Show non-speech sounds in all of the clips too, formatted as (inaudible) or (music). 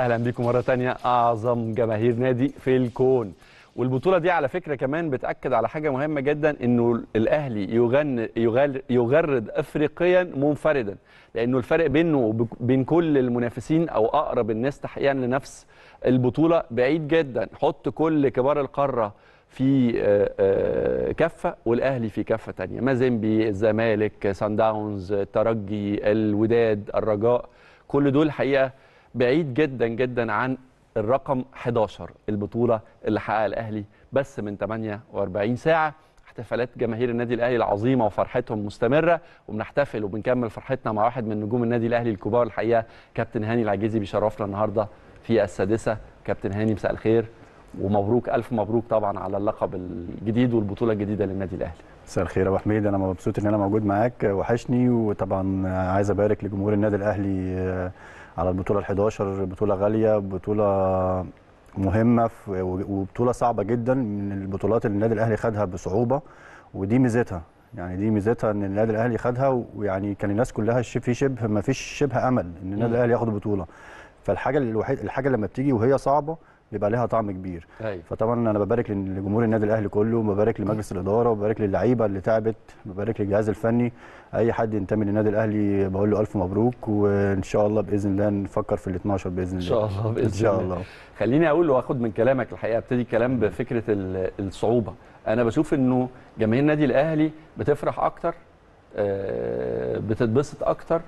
أهلا بيكم مرة تانية. أعظم جماهير نادي في الكون. والبطولة دي على فكرة كمان بتأكد على حاجة مهمة جدا إنه الأهلي يغن يغرد افريقيا منفردا. لأنه الفرق بينه وبين كل المنافسين أو أقرب الناس تحقيقا لنفس البطولة بعيد جدا. حط كل كبار القارة في آه، آه، كفة والأهلي في كفة تانية. مازيمبي الزمالك سان داونز الترجي الوداد الرجاء كل دول حقيقة بعيد جدا جدا عن الرقم 11 البطولة اللي حققها الأهلي بس من 48 ساعة. احتفالات جماهير النادي الأهلي العظيمة وفرحتهم مستمرة وبنحتفل وبنكمل فرحتنا مع واحد من نجوم النادي الأهلي الكبار الحقيقة كابتن هاني العجيزي بيشرفنا النهارده في السادسة. كابتن هاني مساء الخير ومبروك ألف مبروك طبعا على اللقب الجديد والبطولة الجديدة للنادي الأهلي. مساء الخير يا أبو حميد. أنا مبسوط إن أنا موجود معاك وحشني وطبعا عايز أبارك لجمهور النادي الأهلي آه، على البطولة ال11 بطولة غالية بطولة مهمة وبطولة صعبة جدا من البطولات اللي النادي الأهلي خدها بصعوبة ودي ميزتها يعني دي ميزتها إن النادي الأهلي خدها ويعني كان الناس كلها في شبه ما فيش شبه أمل إن النادي. الأهلي ياخد بطوله فالحاجة الوحيد الحاجة لما بتيجي وهي صعبة بيبقى لها طعم كبير. أيوه. فطبعا أنا ببارك لجمهور النادي الأهلي كله وببارك لمجلس الإدارة وببارك للعيبة اللي تعبت ببارك للجهاز الفني. أي حد ينتمي للنادي الأهلي بقول له ألف مبروك وإن شاء الله بإذن الله نفكر في ال 12 بإذن إن الله. شاء الله بإذن إن شاء الله. الله. خليني أقول وأخد من كلامك الحقيقة أبتدي الكلام بفكرة ال- الصعوبة. أنا بشوف إنه جماهير النادي الأهلي بتفرح أكتر آه، بتتبسط أكتر.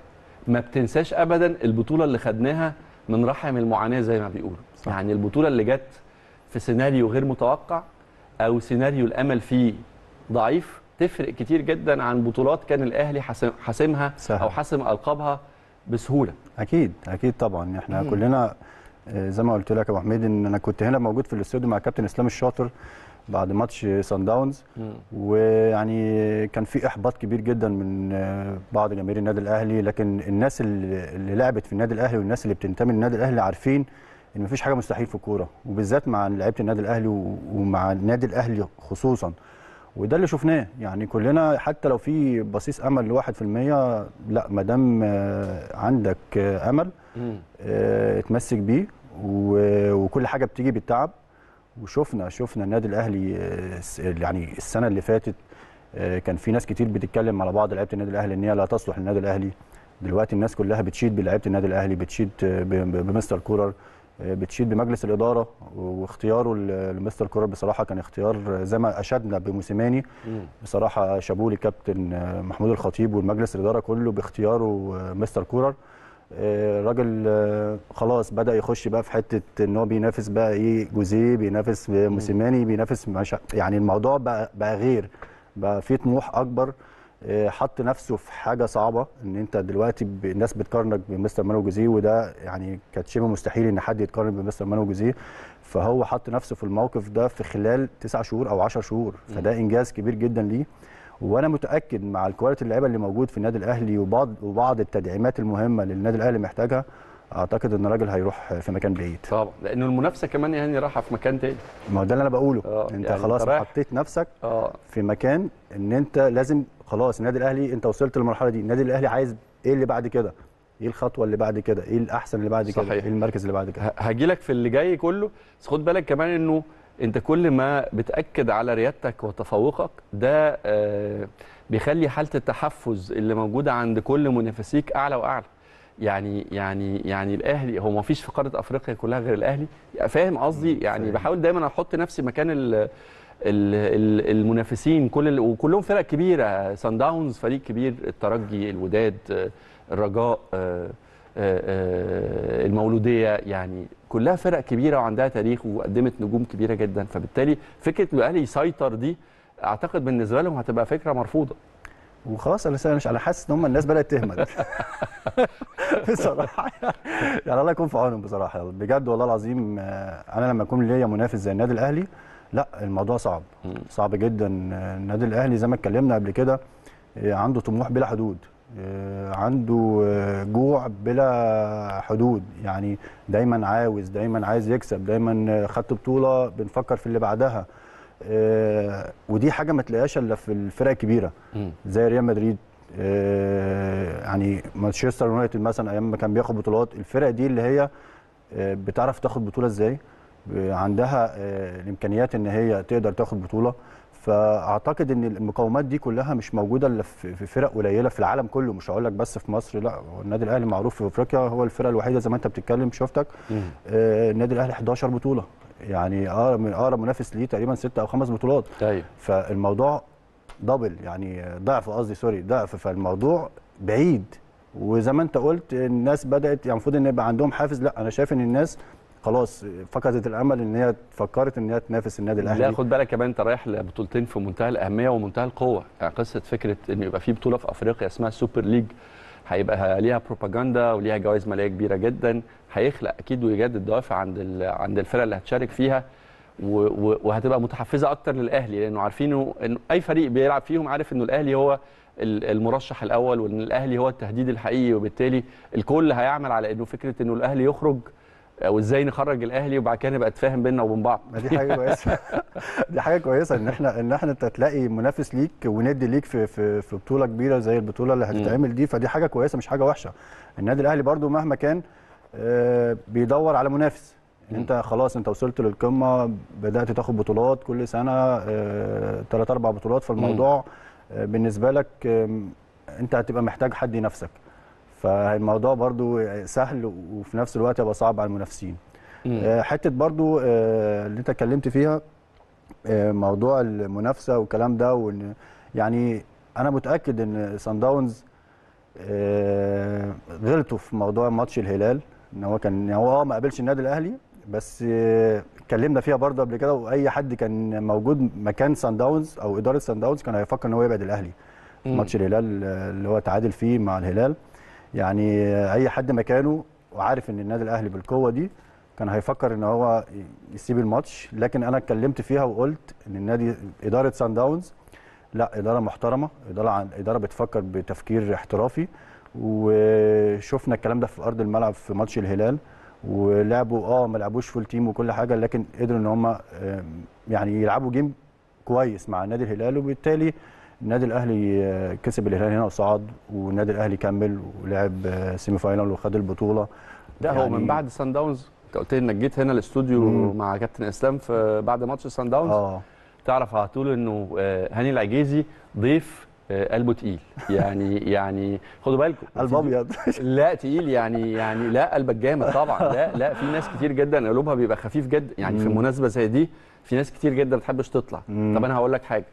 ما بتنساش ابدا البطولة اللي خدناها من رحم المعاناة زي ما بيقولوا. يعني البطولة اللي جت في سيناريو غير متوقع أو سيناريو الأمل فيه ضعيف تفرق كتير جدا عن بطولات كان الأهلي حاسم- حاسمها. أو حاسم ألقابها بسهولة أكيد أكيد طبعا إحنا مم. كلنا آه، زي ما قلت لك يا أبو حميد إن أنا كنت هنا موجود في الاستوديو مع كابتن إسلام الشاطر بعد ماتش سان داونز. ويعني كان في إحباط كبير جدا من آه، بعض جماهير النادي الأهلي لكن الناس اللي لعبت في النادي الأهلي والناس اللي بتنتمي للنادي الأهلي عارفين إن مفيش حاجة مستحيل في الكورة. وبالذات مع لعيبة النادي الأهلي ومع النادي الأهلي خصوصا. وده اللي شفناه. يعني كلنا حتى لو في بصيص أمل لواحد في المية لا ما دام آه، عندك آه، أمل اتمسك بيه وكل حاجة بتيجي بالتعب. وشفنا شفنا النادي الأهلي آه، يعني السنة اللي فاتت آه، كان في ناس كتير بتتكلم على بعض لعيبة النادي الأهلي إن هي لا تصلح للنادي الأهلي. دلوقتي الناس كلها بتشيد بلعيبة النادي الأهلي بتشيد آه، بمستر كولر بتشيد بمجلس الإدارة واختياره لمستر كولر بصراحة كان اختيار زي ما أشدنا بموسيماني. بصراحة شابوه لكابتن آه، محمود الخطيب والمجلس الإدارة كله باختياره مستر كولر. الراجل آه، خلاص بدأ يخش بقى في حتة إن هو بينافس بقى إيه جوزيه بينافس موسيماني بينافس مش يعني الموضوع بقى بقى غير بقى في طموح أكبر آه، حط نفسه في حاجة صعبة إن أنت دلوقتي الناس بتقارنك بمستر مانو جوزيه وده يعني كانت شبه مستحيل إن حد يتقارن بمستر مانو جوزيه فهو حط نفسه في الموقف ده في خلال تسع شهور أو 10 شهور فده إنجاز كبير جدا ليه. وأنا متاكد مع ال quality اللعيبه اللي موجود في النادي الاهلي وبعض وبعض التدعيمات المهمه اللي النادي الاهلي محتاجها اعتقد ان الراجل هيروح في مكان بعيد. طبعا. لأنه المنافسة كمان يعني رايحه في مكان تاني. ما ده اللي أنا بقوله. آه، أنت يعني خلاص حطيت نفسك آه. في مكان إن أنت لازم خلاص النادي الأهلي أنت وصلت للمرحلة دي. النادي الأهلي عايز إيه اللي بعد كده؟ إيه الخطوة اللي بعد كده؟ إيه الأحسن اللي بعد كده؟ صحيح. إيه المركز اللي بعد كده؟ هاجي لك في اللي جاي كله. بس خد بالك كمان إنه انت كل ما بتأكد على ريادتك وتفوقك ده آه، بيخلي حالة التحفز اللي موجودة عند كل منافسيك أعلى وأعلى. يعني يعني يعني الأهلي هو ما فيش في قارة أفريقيا كلها غير الأهلي. فاهم قصدي؟ يعني. بحاول دايما أحط نفسي مكان ال ال- ال- المنافسين كل وكلهم فرق كبيرة. سان داونز فريق كبير الترجي الوداد آه، الرجاء آه، المولودية. يعني كلها فرق كبيرة وعندها تاريخ وقدمت نجوم كبيرة جدا. فبالتالي فكرة ان الاهلي يسيطر دي أعتقد بالنسبة لهم هتبقى فكرة مرفوضة. وخلاص أنا مش أنا حاسس إن هم الناس بدأت تهمل. (laughs) بصراحة. يعني الله يكون في عونهم بصراحة. بجد والله العظيم آه، أنا لما يكون ليا منافس زي النادي الأهلي لا الموضوع صعب. صعب جدا. آه، النادي الأهلي زي ما اتكلمنا قبل كده آه، عنده طموح بلا حدود. عنده آه، جوع بلا حدود. يعني دايما عاوز دايما عايز يكسب دايما آه، خدت بطولة بنفكر في اللي بعدها. آه، ودي حاجة ما تلاقيهاش إلا في الفرق الكبيرة. زي ريال مدريد آه، يعني مانشستر يونايتد مثلا أيام ما كان بياخد بطولات. الفرق دي اللي هي آه، بتعرف تاخد بطولة إزاي؟ عندها آه، الإمكانيات إن هي تقدر تاخد بطولة. فأعتقد إن المقومات دي كلها مش موجودة إلا في فرق قليلة في العالم كله. مش هقول لك بس في مصر لا النادي الأهلي معروف في أفريقيا هو الفرقة الوحيدة زي ما أنت بتتكلم شفتك. آه، النادي الأهلي 11 بطولة. يعني أقرب من أقرب منافس ليه تقريبا ست أو خمس بطولات. طيب. فالموضوع double يعني ضعف قصدي sorry ضعف. فالموضوع بعيد. وزي ما أنت قلت الناس بدأت يعني المفروض إن يبقى عندهم حافز. لا أنا شايف إن الناس خلاص فقدت الأمل إن هي فكرت إن هي تنافس النادي لا الاهلي خد بالك كمان أنت رايح لبطولتين في منتهى الأهمية ومنتهى القوة. يعني قصة فكرة إن يبقى في بطولة في أفريقيا اسمها السوبر ليج هيبقى ليها بروباجندا وليها جوائز مالية كبيرة جدا هيخلق أكيد ويجدد دوافع عند عند الفرق اللي هتشارك فيها وهتبقى متحفزة أكتر للأهلي لأنه عارفين إنه إنه أي فريق بيلعب فيهم عارف إنه الأهلي هو ال- المرشح الأول وإن الأهلي هو التهديد الحقيقي وبالتالي الكل هيعمل على إنه فكرة إنه الأهلي يخرج وازاي نخرج الاهلي وبعد كده نبقى نتفاهم بيننا وبين بعض. ما دي حاجة كويسة. (laughs) دي حاجة كويسة إن إحنا إن إحنا أنت تلاقي منافس ليك وند ليك في في في بطولة كبيرة زي البطولة اللي هتتعمل دي فدي حاجة كويسة مش حاجة وحشة. النادي الأهلي برضو مهما كان آه، بيدور على منافس. أنت خلاص أنت وصلت للقمة بدأت تاخد بطولات كل سنة ثلاث أربع بطولات فالموضوع آه، بالنسبة لك أنت هتبقى محتاج حد ينافسك. فالموضوع برضو سهل وفي نفس الوقت يبقى صعب على المنافسين. آه، حتة برضو آه، اللي انت اتكلمت فيها آه، موضوع المنافسة والكلام ده وإن يعني أنا متأكد إن سان داونز غلطوا في موضوع ماتش الهلال. إن هو كان هو آه ما قابلش النادي الأهلي بس اتكلمنا فيها برضه قبل كده وأي حد كان موجود مكان سان داونز أو إدارة سان داونز كان هيفكر إن هو يبعد الأهلي. ماتش الهلال اللي هو تعادل فيه مع الهلال. يعني أي حد مكانه وعارف إن النادي الأهلي بالقوة دي كان هيفكر إن هو يسيب الماتش. لكن أنا اتكلمت فيها وقلت إن النادي إدارة سان داونز لا إدارة محترمة إدارة عن إدارة بتفكر بتفكير احترافي. وشفنا الكلام ده في أرض الملعب في ماتش الهلال ولعبوا آه ما لعبوش full team وكل حاجة لكن قدروا إن هم يعني يلعبوا game كويس مع النادي الهلال. وبالتالي النادي الأهلي آه، كسب الهلال هنا وصعد والنادي الأهلي كمل ولعب آه، semi final وخد البطولة. ده هو من بعد سان داونز انت قلت لي انك جيت هنا الاستوديو. مع كابتن إسلام في بعد ماتش سان داونز آه. تعرف على طول إنه آه، هاني العجيزي ضيف آه، قلبه تقيل. يعني (laughs) يعني خدوا بالكم. قلب (laughs) أبيض. لا تقيل يعني يعني لا قلبك جامد طبعا. لا لا في ناس كتير جدا قلوبها بيبقى خفيف جدا. يعني في. مناسبة زي دي في ناس كتير جدا ما بتحبش تطلع. طب أنا هقول لك حاجة.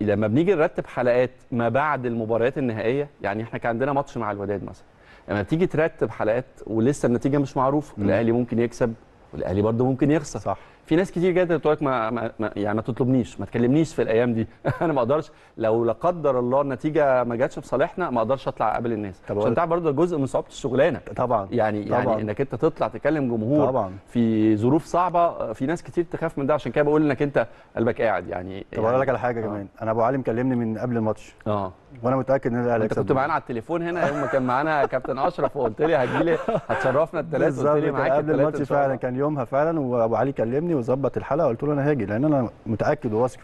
لما بنيجي نرتب حلقات ما بعد المباريات النهائية يعني إحنا كان عندنا ماتش مع الوداد مثلا. لما تيجي ترتب حلقات ولسه النتيجة مش معروفة. الأهلي ممكن يكسب والأهلي برضه ممكن يخسر. صح. في ناس كتير جدا بتقول لك ما, ما, يعني ما تطلبنيش ما تكلمنيش في الأيام دي. (laughs) أنا ما أقدرش. لو لا قدر الله النتيجة ما جاتش في صالحنا ما أقدرش أطلع أقابل الناس. طب عشان تعرف برضه جزء من صعوبة الشغلانة. طبعا. يعني طبعاً. يعني إنك أنت تطلع تكلم جمهور طبعا. في ظروف صعبة في ناس كتير تخاف من ده. عشان كده بقول إنك أنت قلبك قاعد. يعني طب أقول يعني- لك على حاجة آه. كمان. أنا أبو علي مكلمني من قبل الماتش. آه. وأنا متأكد إن الاهلي انت كنت معانا على التليفون هنا يوم كان معانا كابتن أشرف وقلت لي هتجيلي هتشرفنا الثلاث بالظبط قلت لي معاك قبل الماتش. فعلا كان يومها فعلا وأبو علي كلمني وظبط الحلقة قلت له أنا هاجي لأن أنا متأكد وواثق